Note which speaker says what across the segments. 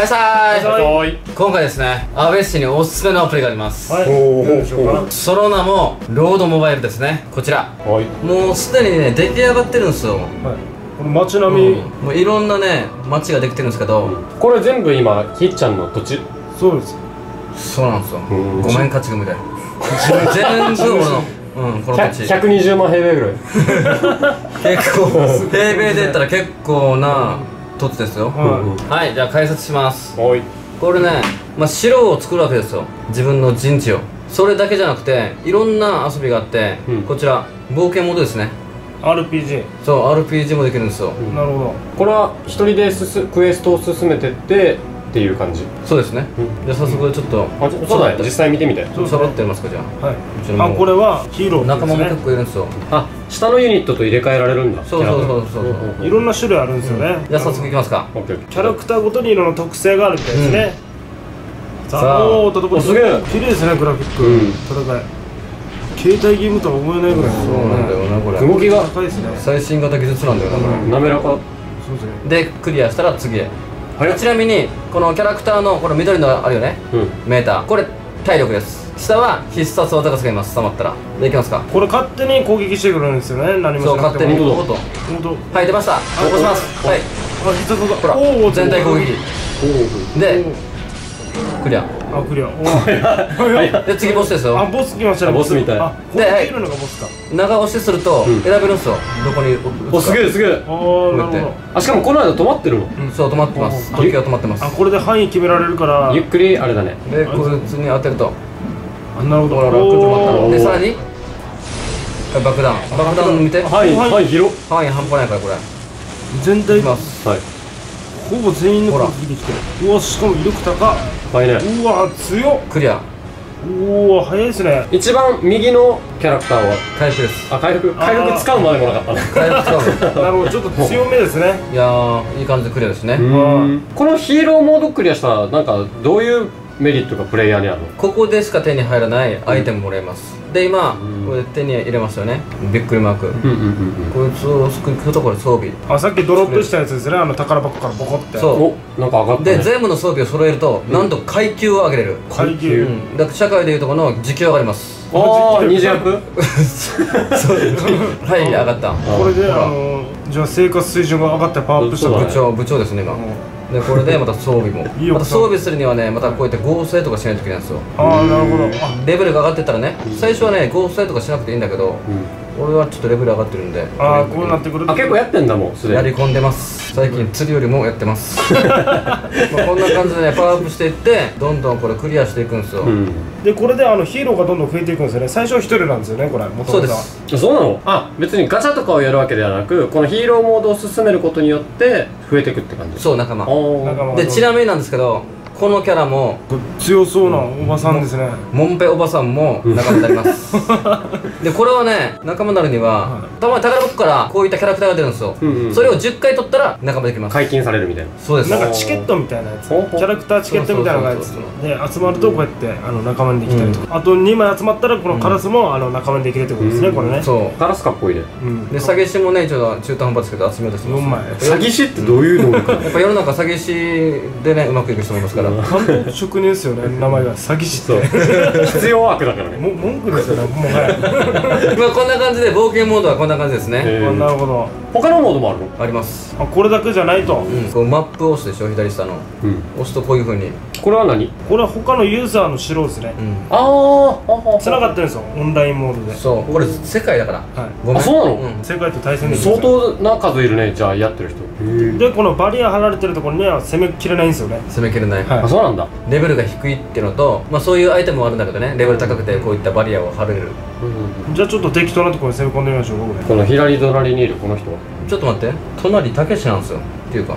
Speaker 1: はいさーい
Speaker 2: はい
Speaker 1: 今回ですね阿部氏におすすめのアプリがあります、
Speaker 3: はい。
Speaker 2: おー
Speaker 3: どうでしょう。か
Speaker 1: その名もロードモバイルですね。こちら。
Speaker 2: はい。
Speaker 1: もうすでにね出来上がってるんですよ、
Speaker 3: はい。この街並み、
Speaker 1: うん。もういろんなね街ができてるんですけど、
Speaker 2: これ全部今ひっちゃんの土地？
Speaker 3: そうです。
Speaker 1: そうなんですよ。
Speaker 2: うん。
Speaker 1: ごめん勝ち組で。全部俺の。うんこの土地。結
Speaker 2: 120万平米ぐらい。
Speaker 1: 構 平米で言ったら結構な土地ですよ。
Speaker 3: は
Speaker 1: はいじゃあ解説します。
Speaker 2: はい。
Speaker 1: これね、まあ、城を作るわけですよ。自分の陣地を。それだけじゃなくていろんな遊びがあって、
Speaker 2: うん。
Speaker 1: こちら冒険モードですね。
Speaker 3: い RPG
Speaker 1: そう RPG もできるんですよ、
Speaker 3: なるほ
Speaker 2: これは一人で進クエストを進めてってっていう感じ。
Speaker 1: そうですね、
Speaker 2: うん。
Speaker 1: じゃあ早速ちょっと。
Speaker 2: あちょそうだね。実際見てみて。
Speaker 3: そう
Speaker 1: 揃ってますかじゃ
Speaker 3: どはい。あこれはヒーロー
Speaker 1: あ仲間も結
Speaker 3: ですね。
Speaker 1: 構いるんですよ。
Speaker 2: あ下のユニットと入れ替えられるんだ。
Speaker 1: そうそうそうそう。
Speaker 3: いろんな種類あるんですよね、
Speaker 1: じゃあ早速いきますか。
Speaker 2: オッケー。オッケ
Speaker 3: キャラクターごとにいろんな特性があるみたいですね、さあ
Speaker 1: さあ
Speaker 3: おーととこ
Speaker 2: おすげえ。
Speaker 3: 綺麗ですねグラフィック、
Speaker 2: うん。
Speaker 3: 戦い携帯ゲームとは思えないぐらい
Speaker 1: そうなんだよなこれ。
Speaker 2: 動きが。
Speaker 3: 高いですね。
Speaker 1: 最新型技術なんだよなこ
Speaker 2: ー滑らか。
Speaker 3: そうですね。
Speaker 1: れでクリアしたら次へ
Speaker 2: 早っ
Speaker 1: ちなみにこのキャラクターのこの緑のあるよね？
Speaker 2: うん。
Speaker 1: メーター。これ体力です。下は必殺技が使います。溜まったら。でいきますか。
Speaker 3: これ勝手に攻撃してくれるんですよね。何も
Speaker 1: そう
Speaker 3: しなくても。
Speaker 1: 勝手に。
Speaker 2: 本当だ。
Speaker 1: おっと。はい出ました。起こします。はい。
Speaker 3: あ必殺技
Speaker 1: ほら全体攻撃でクリア。
Speaker 3: あクリア。おー。
Speaker 1: で次ボスですよ。
Speaker 3: あボス来ましたね。
Speaker 2: あボスみたい。
Speaker 3: あこ
Speaker 1: ではい
Speaker 3: れ切るのがボスか。
Speaker 1: 長押しすると
Speaker 2: うん。
Speaker 1: 選べるんですよ。どこに
Speaker 2: おすげえすげえ。
Speaker 3: ああなるほど。
Speaker 2: あしかもこの間止まってるの
Speaker 1: そう止まってます。
Speaker 3: あ
Speaker 1: 時計が止まってます。
Speaker 3: あこれで範囲決められるから。
Speaker 2: ゆっくりあれだね。
Speaker 1: でこいつに当てると。
Speaker 3: あなるほど。
Speaker 1: ほらほら止まった
Speaker 3: おー。
Speaker 1: のでさらに。はい爆弾。爆弾見て。
Speaker 2: はい。
Speaker 3: はい
Speaker 2: はい広
Speaker 1: 範囲半端ないからこれ。
Speaker 3: 全体
Speaker 1: いきます。
Speaker 2: はい
Speaker 3: ほぼ全員の
Speaker 1: ほら。
Speaker 3: 攻撃できてる。うわしかも威力高。っ
Speaker 2: はいね。
Speaker 3: うわ強っ。
Speaker 1: クリア。
Speaker 3: うわ早いですね。
Speaker 2: 一番右のキャラクターは
Speaker 1: 回復です。
Speaker 2: あ回復。回復使うまでもなかった。ね
Speaker 1: 回復使うの。
Speaker 3: なるほどちょっと強めですね。
Speaker 1: いやーいい感じでクリアですね。
Speaker 2: うん。このヒーローモードクリアしたらなんかどういうメリットがプレイヤーにあるの？
Speaker 1: ここでしか手に入らないアイテムもらえます。で今
Speaker 2: うん。
Speaker 1: これ手に入れますよね。びっくりマーク。
Speaker 2: うんうんうん
Speaker 1: こいつを救うところ装備。
Speaker 3: あさっきドロップしたやつですね。あの宝箱からボコって。
Speaker 1: そう。
Speaker 2: おなんか上がったね。
Speaker 1: で全部の装備を揃えるとなんと階級を上げれる。
Speaker 3: 階級。
Speaker 1: うん。だから社会でいうとこの時給上がります
Speaker 2: ああ二次アップ
Speaker 1: はい上がった。
Speaker 3: これであのじゃあ生活水準が上がってパワーアップした
Speaker 1: 部長部長ですね今。でこれでまた装備も。
Speaker 3: いいよ。
Speaker 1: また装備するにはねまたこうやって合成とかしないといけないんですよ。
Speaker 3: ああなるほど。あ
Speaker 1: レベルが上がってったらね最初はね合成とかしなくていいんだけど俺はちょっとレベル上がってるんで
Speaker 3: あーこうなってくると？
Speaker 2: あ結構やってんだもんすでに。
Speaker 1: やり込んでます。最近釣りよりもやってます。まあこんな感じでねパワーアップしていってどんどんこれクリアしていくんですよ、
Speaker 2: うん。
Speaker 3: でこれであのヒーローがどんどん増えていくんですよね。最初は一人なんですよねこれ元
Speaker 1: そうです。
Speaker 2: そうなの？あ別にガチャとかをやるわけではなくこのヒーローモードを進めることによって増えていくって感じ
Speaker 1: そう仲間。
Speaker 2: お
Speaker 3: 仲間
Speaker 1: でちなみになんですけどこのキャラも
Speaker 3: 強そうなおばさんですね。
Speaker 1: モンペおばさんも仲間になります。でこれはね仲間になるには、
Speaker 3: は
Speaker 1: たまに宝箱からこういったキャラクターが出るんですよ、
Speaker 2: うんうん
Speaker 1: それを10回取ったら仲間できます。
Speaker 2: 解禁されるみたいな。
Speaker 1: そうです。
Speaker 3: なんかチケットみたいなやつ。キャラクターチケットみたいなのがやつ。で集まるとこうやってあの仲間にできたりとか、あと2枚集まったらこのカラスもあの仲間にできるってことですね、
Speaker 2: うん
Speaker 3: これね。
Speaker 1: そ
Speaker 2: ガラスかっこいいね。
Speaker 3: うん。
Speaker 1: うで詐欺師もねちょっと中途半端ですけど集めようとしてます。
Speaker 3: 4枚。
Speaker 2: 詐欺師ってどういう能力
Speaker 1: やっぱ世の中詐欺師でねうまくいく人もいますから、
Speaker 3: 関東職人ですよね名前が詐欺師って。
Speaker 2: 必要悪だからね。
Speaker 3: も 文句ですよねもはや。
Speaker 1: まあこんな感じで冒険モードはこんな感じですね、
Speaker 3: なるほど。
Speaker 2: 他のモードもあるの？
Speaker 1: あります。
Speaker 3: あこれだけじゃないと、
Speaker 1: うん。こうマップを押すでしょ左下の。
Speaker 2: うん。
Speaker 1: 押すとこういうふうに
Speaker 2: これは何？
Speaker 3: これは他のユーザーの城ですね。
Speaker 1: うん
Speaker 2: あー。あ
Speaker 3: 繋がってるんですよ。オンラインモードで。
Speaker 1: そう。これ世界だから。
Speaker 3: はい。
Speaker 1: ごめん。
Speaker 2: あそうなの？
Speaker 1: ん。
Speaker 3: 世界と対戦できる
Speaker 2: 相当な数いるねじゃあやってる人。
Speaker 3: でこのバリア張られてるところには攻めきれないんですよね。
Speaker 1: 攻めきれない、
Speaker 3: はい
Speaker 2: あそうなんだ。
Speaker 1: レベルが低いっていうのと、まあ、そういうアイテムもあるんだけどねレベル高くてこういったバリアを張れる。
Speaker 3: じゃあちょっと適当なところに攻め込んでみましょうこ
Speaker 2: の左隣にいるこの人は？
Speaker 1: ちょっと待って。隣たけしなんですよ。っていうか。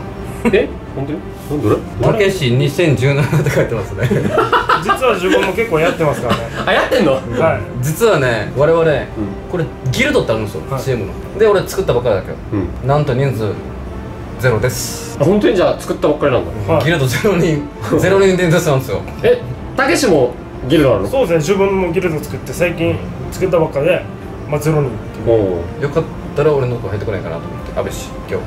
Speaker 2: え？本当に？どれ
Speaker 1: たけし2017って書いてますね。
Speaker 3: 実は自分も結構やってますからね。
Speaker 2: あやってんの？
Speaker 3: はい。
Speaker 1: 実はね我々、これギルドってあるんですよ、
Speaker 3: はい。
Speaker 1: チームの。で俺作ったばっかりだけど
Speaker 2: うん。
Speaker 1: なんと人数ゼロです、
Speaker 2: あ本当にじゃあ作ったばっかりなんだ。
Speaker 3: はい。
Speaker 1: ギルドゼロ人 ゼロ人伝説なんですよ。
Speaker 2: えたけしもギルドあるの？
Speaker 3: そうですね自分もギルド作って最近作ったばっかでまあゼロ人っていう。
Speaker 2: おお
Speaker 1: よかったら俺のとこ入ってこないかなと思って安倍氏今日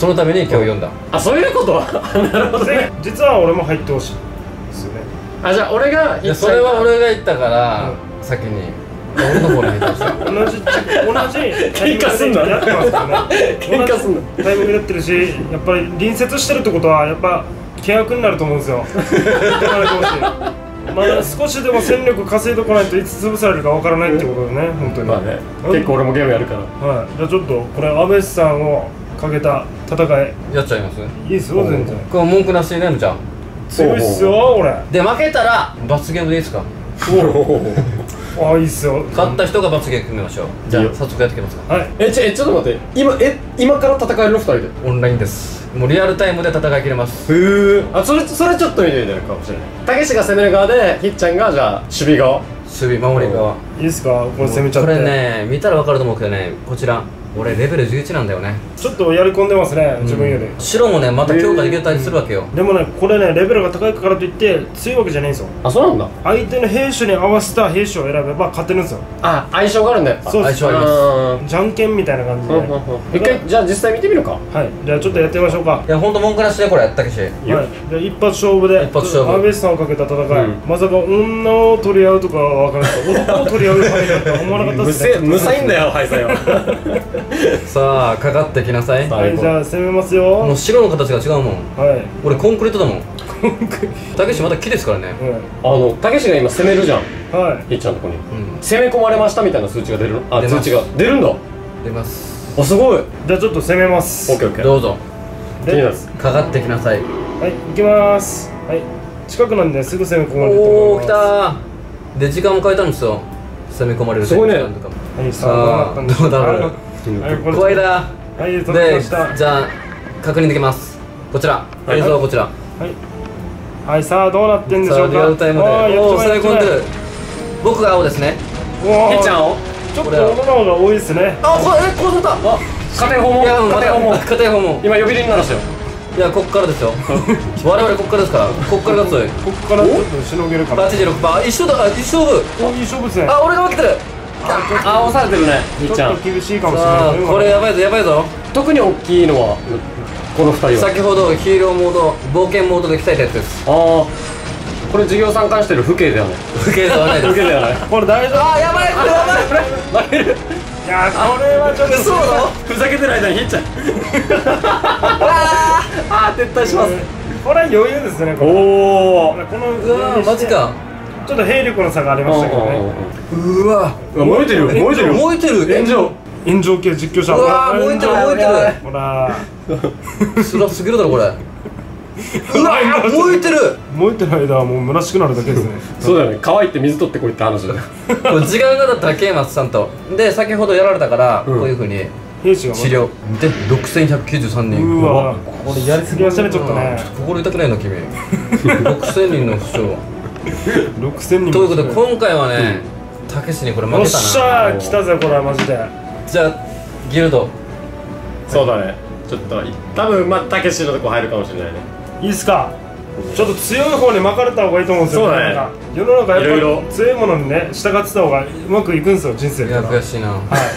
Speaker 1: そのために今日読んだ。
Speaker 2: あそういうこと？なるほどね。
Speaker 3: で実は俺も入ってほしいですよね。
Speaker 2: あじゃあ俺が
Speaker 1: いやそれは俺が言ったから、
Speaker 3: う
Speaker 1: 先に。俺の方に入ってほしい。
Speaker 3: 同じ同じ
Speaker 2: 喧嘩すんな。
Speaker 3: やってますよね。
Speaker 2: 喧嘩すんな。
Speaker 3: 同じタイミングでやってるしやっぱり隣接してるってことはやっぱ契約になると思うんですよ。だからどうしてまあ少しでも戦力稼いでこないといつ潰されるかわからないってことでね本当に。
Speaker 2: まあね。
Speaker 3: うん
Speaker 2: 結構俺もゲームやるから。
Speaker 3: はい。じゃあちょっとこれ安倍さんをかけた戦い。
Speaker 1: やっちゃい。ます
Speaker 3: いい。ですよ全然
Speaker 1: これ文句なしにねむちゃん
Speaker 3: 強い。っすよ俺
Speaker 1: で負けたら罰ゲームでいい。ですかおお
Speaker 3: あいい。っすよ
Speaker 1: 勝った人が罰ゲーム組みましょうじゃあ早速やってきますか
Speaker 3: はい。
Speaker 2: えちょえちょっと待って今え今から戦えるの二人で
Speaker 1: オンラインですもうリアルタイムで戦い。切れます
Speaker 2: へえあそれそれちょっと見てみたい。かもしれない。たけしが攻める側でひっちゃんがじゃあ守備側
Speaker 1: 守備守り側
Speaker 3: い。いっすかこれ攻めちゃって
Speaker 1: これね見たら分かると思うけどねこちら俺レベル11なんだよね。
Speaker 3: ちょっとやり込んでますね自分より、
Speaker 1: 白もねまた強化できたりするわけよ。
Speaker 3: でもねこれねレベルが高いからといって強いわけじゃないんですよ。
Speaker 2: あそうなんだ。
Speaker 3: 相手の兵種に合わせた兵種を選べば勝てるんですよ。
Speaker 2: あ相性があるんだよ
Speaker 3: そう
Speaker 1: 相性あります。
Speaker 3: じゃんけんみたいな感じで、
Speaker 2: うんうんうん。一回じゃあ実際見てみるか。
Speaker 3: はい。じゃあちょっとやってみましょうか。
Speaker 1: いやほんと文句なしでこれやったけし。
Speaker 3: はい、じゃあ一発勝負で。
Speaker 1: 一発勝負。
Speaker 3: アベスさんをかけた戦い、
Speaker 2: うん。
Speaker 3: まさか女を取り合うとかは分からない。男を取り合う範囲だとは思わなかったですね。
Speaker 2: むさいんだよハイサイは
Speaker 1: さあかかってきなさい。
Speaker 2: さ
Speaker 3: はいじゃあ攻めますよ。
Speaker 1: もう白の形が違うもん。
Speaker 3: はい、
Speaker 1: 俺コンクリートだもん。たけしまた木ですからね。
Speaker 2: あのたけしが今攻めるじゃん。
Speaker 3: はい、はい
Speaker 2: ひっちゃんのとこに。
Speaker 1: うん。
Speaker 2: 攻め込まれましたみたいな数値が出るの？あ
Speaker 1: 出ます。
Speaker 2: 通知が。出るんだ。
Speaker 1: 出ます。
Speaker 2: あすごい。
Speaker 3: じゃあちょっと攻めます。
Speaker 2: オッケーオッケー。
Speaker 1: どうぞ。
Speaker 2: 気にな
Speaker 1: かかってきなさい。
Speaker 3: はい行きます。はい。近くなんですぐ攻め込まれると
Speaker 1: おお
Speaker 3: 思います。
Speaker 1: 来たー。で時間も変えたんですよ。攻め込まれる
Speaker 2: すごいね
Speaker 1: 時間とかも。
Speaker 3: はいさあどう
Speaker 1: だろう
Speaker 3: はいこれ
Speaker 1: 怖いだ
Speaker 3: はい届き
Speaker 1: で
Speaker 3: ました。は
Speaker 1: じゃあ確認できます。こちら。
Speaker 3: はい。
Speaker 1: 映像はこちら。
Speaker 3: い。はいさあどうなってんでしょうか。
Speaker 1: リアルタイムでおでる僕が青ですね。
Speaker 3: お
Speaker 2: ちゃんを。
Speaker 3: ちょっと女の方が多いですね。
Speaker 1: あこれえ殺された
Speaker 2: あ家庭訪問。家庭訪問。
Speaker 1: た家庭訪問。
Speaker 2: 今呼び鈴鳴らしたよ。
Speaker 1: いやこっからですよ。我々こっからですから。こっからが強い。
Speaker 3: ここからちょっとしのげるかな
Speaker 1: 86%一緒だ。あ一勝負。
Speaker 3: おいい勝負ですね。
Speaker 1: あ俺が負けてる
Speaker 2: あ押されてるね。ひっち
Speaker 3: ちょ
Speaker 2: ゃん
Speaker 3: っと厳しいかもしれ
Speaker 1: さあ
Speaker 3: ない
Speaker 1: これやばいぞやばいぞ。
Speaker 2: 特に大きいのはこの二人は。
Speaker 1: 先ほどヒーローモード冒険モードで鍛えたやつです。
Speaker 2: ああこれ授業参観してる父兄ではない
Speaker 1: 不敬ではないです。
Speaker 2: 父兄ではない。
Speaker 3: これ大丈夫。
Speaker 1: あやばいこれやばい。
Speaker 2: 負ける。
Speaker 3: いやこれはちょっと
Speaker 1: 嘘だろ
Speaker 2: ふざけてる間にひっちゃん
Speaker 1: あ
Speaker 2: あー撤退します。
Speaker 3: これは余裕ですねこれ
Speaker 2: おお
Speaker 3: この
Speaker 1: ーうわーマジか
Speaker 3: ちょっと兵力の差がありましたけどね。
Speaker 1: うわ。
Speaker 2: 燃えてるよ。燃えてるよ。
Speaker 1: 燃えてる？
Speaker 2: 炎上。
Speaker 3: 炎上系実況者。
Speaker 1: うわー燃えてる燃えてる。
Speaker 3: ほら。
Speaker 1: 辛すぎるだろこれ。うわー燃えてる。
Speaker 3: 燃えてる間はもう虚しくなるだけですね。
Speaker 2: そうだよね。乾いて水取ってこいって話だよ。
Speaker 1: 時間がだったらケイマスさんと。で先ほどやられたからこ
Speaker 2: うん。
Speaker 1: ういうふうに治療。で6193人。
Speaker 3: うわ。
Speaker 1: これやりすぎ
Speaker 3: ましたねちょっとね。
Speaker 1: ちょっと心痛くないの君。6000人の負傷
Speaker 3: 6000人
Speaker 1: ということで今回はねたけしにこれ負
Speaker 3: よっ
Speaker 1: けた
Speaker 3: しゃ
Speaker 1: な
Speaker 3: ー来たぜこれはマジで。
Speaker 1: じゃあギルド。
Speaker 2: そうだね。ちょっと多分まあたけしのとこ入るかもしれないね。
Speaker 3: いいっすか？ちょっと強い方に巻かれた方がいいと思うんですよ
Speaker 2: そうだね。
Speaker 3: なんか。世の中やっぱ
Speaker 2: いろいろ
Speaker 3: り強いものにね従ってた方がうまくいくんですよ人生っ
Speaker 1: いや悔しいな。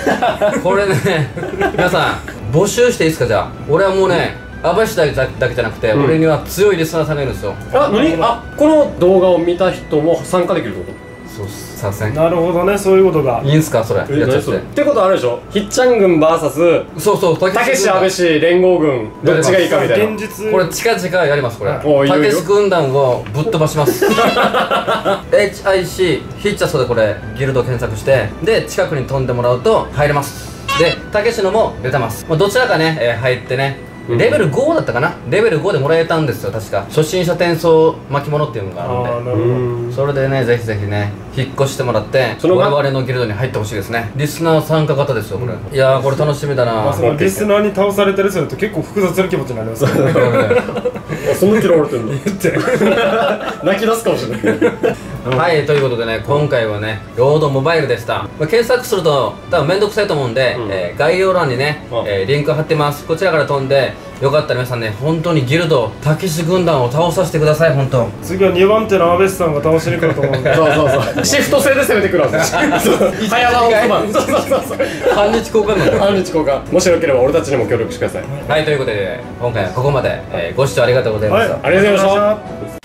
Speaker 1: これね皆さん募集していいですかじゃあ。俺はもうね網走だけだけじゃなくて、
Speaker 2: うん。
Speaker 1: 俺には強いリスナーさんがいるんですよ。
Speaker 2: あ何？あこの動画を見た人も参加できるってこ
Speaker 1: そうさせん。
Speaker 3: なるほどねそういうことが。
Speaker 1: いいんすかそれ？
Speaker 2: と
Speaker 1: やっちゃって。
Speaker 2: ってことはあるでしょ？ひっちゃん軍 VS
Speaker 1: そうそうた
Speaker 2: たけし安倍氏連合軍。どっちがいいかみたいな。
Speaker 3: 現実
Speaker 1: これ近々やりますこれ。たけし軍団をぶっ飛ばします。HIC ヒッチャソでこれギルド検索してで近くに飛んでもらうと入れます。でたけしのも出てます、まあ、どちらかね、えー入ってね。
Speaker 2: うん
Speaker 1: レベル5だったかな？レベル5でもらえたんですよ確か。初心者転送巻物っていうのが
Speaker 3: あ
Speaker 1: あるん。でそれでねぜひぜひね引っ越してもらって
Speaker 2: その
Speaker 1: 我々のギルドに入ってほしいですね。リスナー参加型ですよこれ、いやーこれ楽しみだな。
Speaker 3: まあそのリスナーに倒されてる人だと結構複雑な気持ちになります
Speaker 2: そんな嫌われてんの？
Speaker 3: って。
Speaker 2: 泣き出すかもしれない。
Speaker 1: はい、ということでね、今回はね、ロードモバイルでした。まあ、検索すると、多分めんどくさいと思うんで、
Speaker 2: うん。
Speaker 1: えー概要欄にね、
Speaker 2: うん。
Speaker 1: えーリンク貼ってます。こちらから飛んで、よかったら皆さんね本当にギルドたけし軍団を倒させてください本当。
Speaker 3: 次は2番手の阿部さんが倒しに来ると思うんで。
Speaker 2: そうそうそう。シフト制で攻めてくるわけです早番遅番。そうそうそう。そう
Speaker 1: 半日交換なんだ
Speaker 2: 半日交換もしよければ俺たちにも協力してください。
Speaker 1: はいということで今回はここまで、えーご視聴ありがとうございました、
Speaker 2: ありがとうございまし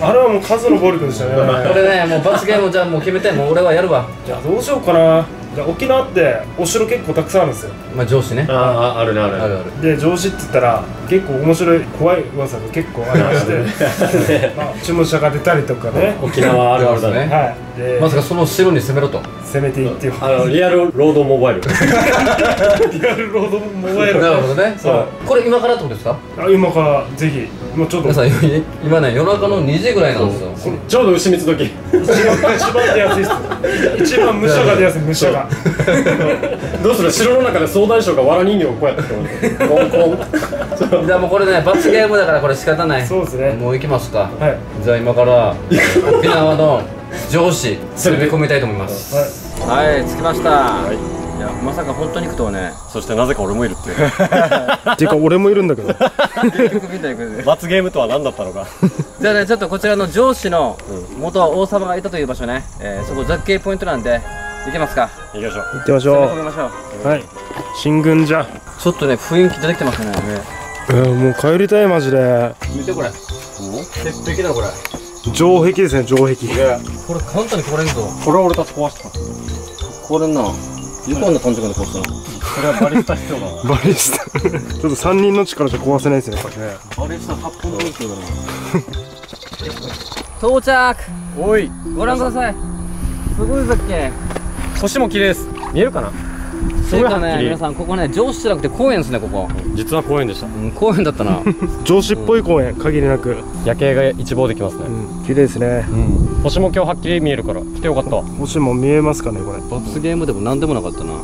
Speaker 2: た。
Speaker 3: あれはもう数の暴力でしたね。
Speaker 1: これねもう罰ゲームじゃあもう決めてもう俺はやるわ。
Speaker 3: じゃあどうしようかなじゃあ沖縄ってお城結構たくさんあるんですよ。
Speaker 1: まあ上司ね。
Speaker 2: あああるねあるね。
Speaker 1: あるある。
Speaker 3: で上司って言ったら結構面白い怖い噂が結構ありまして。まあ注文者が出たりとかね。
Speaker 2: 沖縄あるあるだね。
Speaker 3: はい。で
Speaker 1: まさかその城に攻めろと
Speaker 3: 攻めていってよ。
Speaker 2: あのリアルロードモバイル。
Speaker 3: リアルロードモバイル。
Speaker 1: なるほどね。
Speaker 3: そう。
Speaker 1: これ今からってことですか？
Speaker 3: あ今からぜひ。もうちょっと。
Speaker 1: 皆さん今ね夜中の2時ぐらいなんですよ。
Speaker 2: ちょうど牛蜜時。
Speaker 3: 一番一番出やすいっす。一番武者が出やすい武者が。
Speaker 2: どうする？城の中で総大将が藁人形をこうやってコンコン
Speaker 1: じゃあもうこれね罰ゲームだからこれ仕方ない。
Speaker 3: そうですね。
Speaker 1: もう行きますか。
Speaker 3: はい。
Speaker 1: じゃあ今から沖縄の上司連れて。込みたいと思います。
Speaker 3: はい
Speaker 1: はい着きました、い、やまさか本当に行くとはね。
Speaker 2: そしてなぜか俺もいるっていう。
Speaker 3: っ ていうか俺もいるんだけど。
Speaker 2: 罰ゲームとは何だったのか。
Speaker 1: じゃあねちょっとこちらの上司の元王様がいたという場所ね、えーそこ絶景ポイントなんで行けますか。
Speaker 2: 行きましょう。
Speaker 3: 行ってみましょ
Speaker 1: 攻め込みましょう。
Speaker 3: うはい。進軍じゃ。
Speaker 1: ちょっとね雰囲気出てきてますね。
Speaker 3: うんもう帰りたいマジで。
Speaker 1: 見てこれ。鉄壁だろこれ
Speaker 3: 城壁ですね城壁。
Speaker 1: これ簡単に壊れんぞ。
Speaker 2: これは俺たち壊した。
Speaker 1: 壊れんなよくあんな短時間で壊したの。
Speaker 2: これはバリスタ必要だな
Speaker 3: バリスタ。ちょっと3人の力じゃ壊せないですねやっぱりね。
Speaker 1: あれした8本分必要だな。到着。
Speaker 2: おい。
Speaker 1: ご覧ください。すごい絶景
Speaker 2: 星も綺麗です。見えるかな？
Speaker 1: というかね皆さんここね上司じゃなくて公園ですねここ、
Speaker 2: 実は公園でした。
Speaker 1: うん、公園だったな。
Speaker 3: 上司っぽい公園限りなく。
Speaker 2: 夜景が一望できますね。
Speaker 3: うん綺麗ですね。
Speaker 2: 星も今日はっきり見えるから来てよかったわ。
Speaker 3: 星も見えますかねこれ。
Speaker 1: 罰ゲームでも何でもなかったな。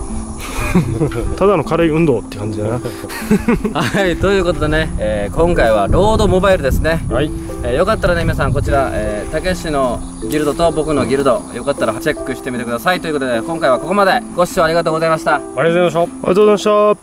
Speaker 3: ただの軽い運動って感じだな。
Speaker 1: はいということでね、えー今回はロードモバイルですね、
Speaker 2: はい。
Speaker 1: えーよかったらね皆さんこちらえーたけしのギルドと僕のギルドよかったらチェックしてみてください。ということで今回はここまで。ご視聴ありがとうございました。
Speaker 2: ありがとうございました。
Speaker 3: ありがとうございました。